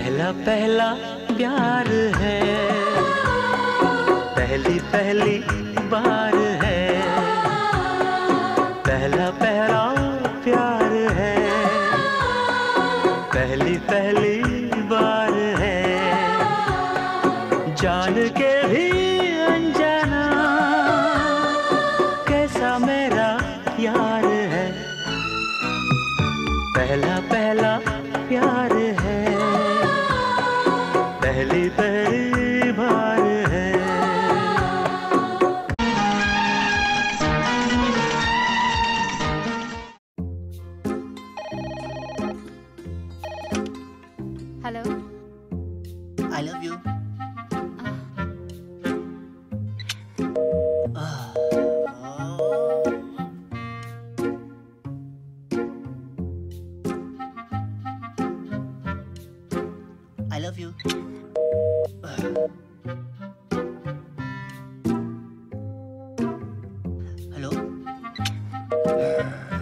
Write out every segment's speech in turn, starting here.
पहला पहला प्यार है। पहली पहली बार है। पहला पहला प्यार है। पहली पहली बार है। जान के भी अनजाना, कैसा मेरा यार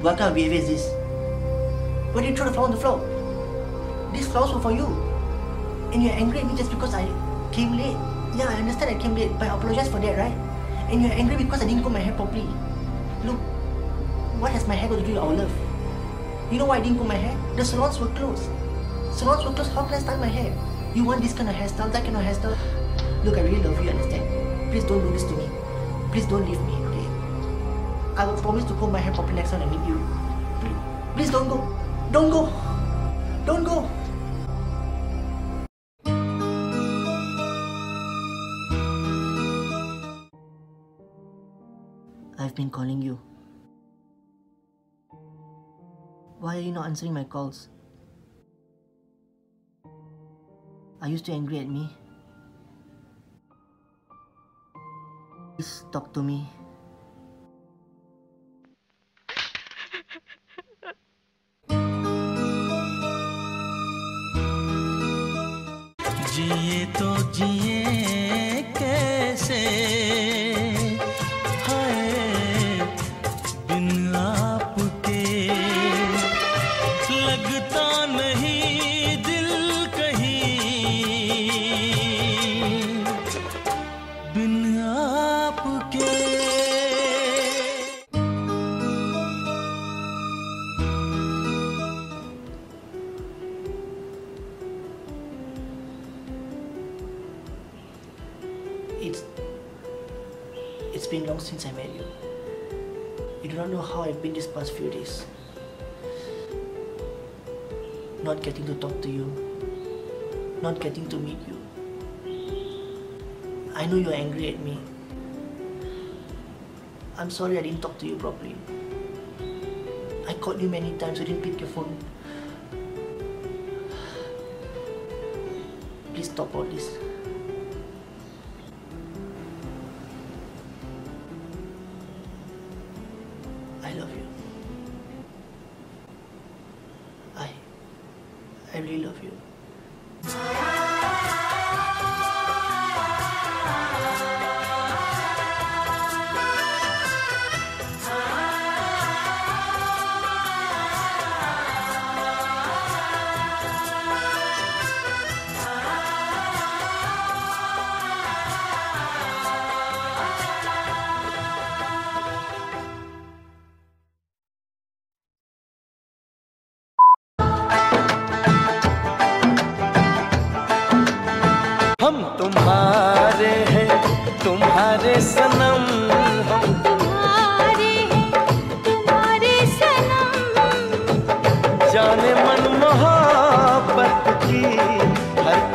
What kind of behavior is this? Why did you throw the flower on the floor? These flowers were for you. And you're angry at me just because I came late. Yeah, I understand I came late, but I apologize for that, right? And you're angry because I didn't comb my hair properly. Look, what has my hair got to do with our love? You know why I didn't comb my hair? The salons were closed. Salons were closed. How can I style my hair? You want this kind of hairstyle, that kind of hairstyle? Look, I really love you, understand? Please don't do this to me. Please don't leave me? I will promise to comb my hair properly next time I meet you. Please, please don't go. Don't go. Don't go. I've been calling you. Why are you not answering my calls? Are you still angry at me? Please talk to me. आपके It's it's been long since I met you. You do not know how I've been these past few days. Not getting to talk to you, not getting to meet you. I know you're angry at me. I'm sorry I didn't talk to you properly. I called you many times, you didn't pick your phone. Please stop all this. I love you. I. I really love you.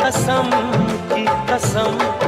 कसम की कसम।